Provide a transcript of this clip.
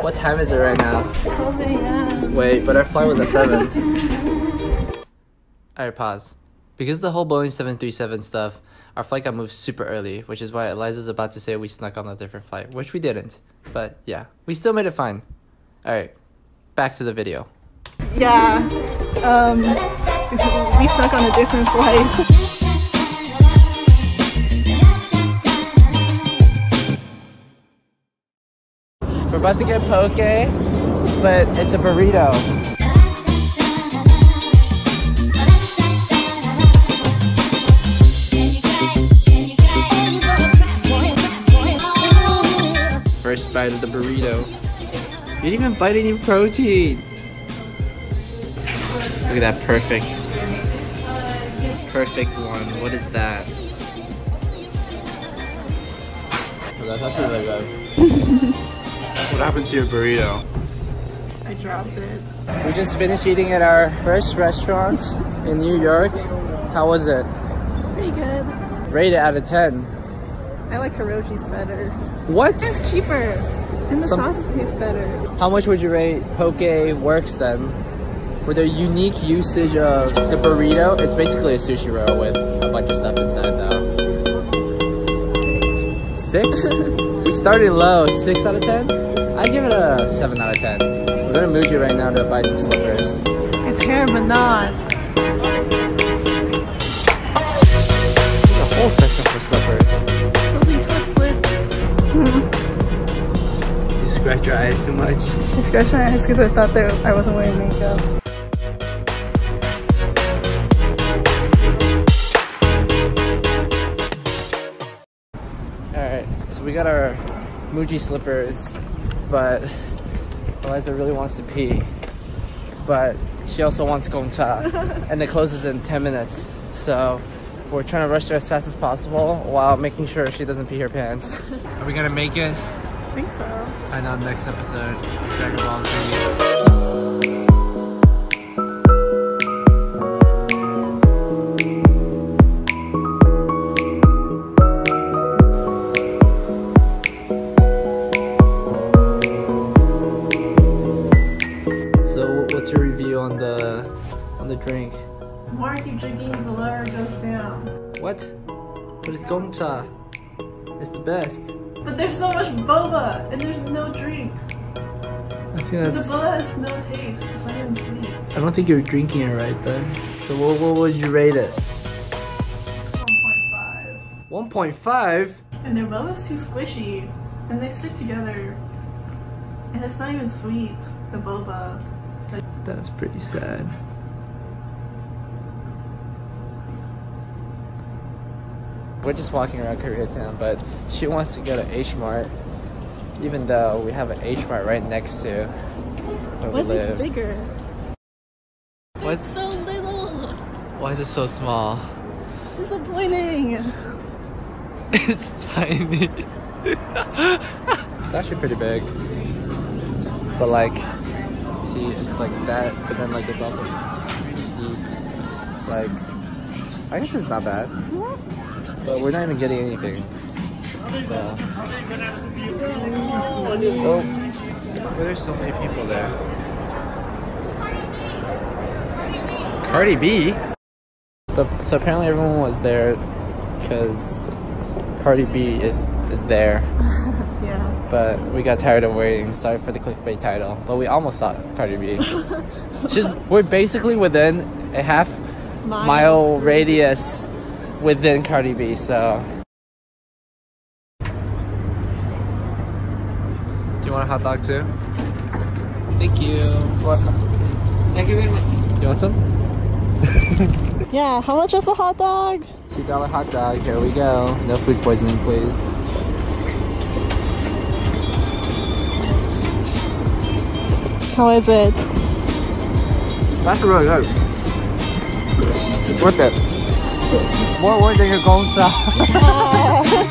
What time is it right now? 12 a.m. Wait, but our flight was at 7. Alright, pause. Because the whole Boeing 737 stuff, our flight got moved super early, which is why Eliza's about to say we snuck on a different flight, which we didn't. But yeah, we still made it fine. Alright, back to the video. Yeah. Um, we snuck on a different flight. We're about to get poke, but it's a burrito. First bite of the burrito. You didn't even bite any protein. Look at that perfect. Perfect one. What is that? That's actually really good. what happened to your burrito? I dropped it. We just finished eating at our first restaurant in New York. How was it? Pretty good. Rate it out of 10. I like Hiroshi's better. What? It's cheaper. And the Some- sauces taste better. How much would you rate Poke Works then? For their unique usage of the burrito, it's basically a sushi roll with a bunch of stuff inside though. Six? we started low, six out of 10? I give it a seven out of 10. We're gonna Muji right now to buy some slippers. It's hair, but not. There's a whole section for slippers. Slippery slip slip. You scratch your eyes too much. I scratched my eyes because I thought that I wasn't wearing makeup. Alright, so we got our Muji slippers, but Eliza really wants to pee. But she also wants Gongcha, and it closes in 10 minutes. So we're trying to rush her as fast as possible while making sure she doesn't pee her pants. Are we gonna make it? I think so. Find out next episode. Dragon Ball drink? The more I keep drinking, the lower it goes down. What? But it's Gongcha. It's the best. But there's so much boba, and there's no drink. I think that's... The boba has no taste. It's not even sweet. I don't think you're drinking it right then. So what, what would you rate it? 1.5. 1.5? And their boba's too squishy, and they stick together. And it's not even sweet, the boba. That's pretty sad. We're just walking around Koreatown, but she wants to go to H Mart, even though we have an H Mart right next to where What we it's live. bigger? What's, So little! why is it so small? Disappointing! it's tiny. it's actually pretty big. But like, see, it's like that, but then like it's also pretty deep. Like, I guess it's not bad. But we're not even getting anything. So. Oh, well, there's so many people there. Cardi B. So, so apparently everyone was there because Cardi B is is there, Yeah. but we got tired of waiting. Sorry for the clickbait title, but we almost saw Cardi B. Just we're basically within a half mile radius within Cardi B. So, do you want a hot dog too? Thank you. What? Thank you very much. You want some? Yeah, how much is a hot dog? Two dollar hot dog. Here we go. No food poisoning, please. How is it? That's really good. It's worth it. More worth than your Gongcha.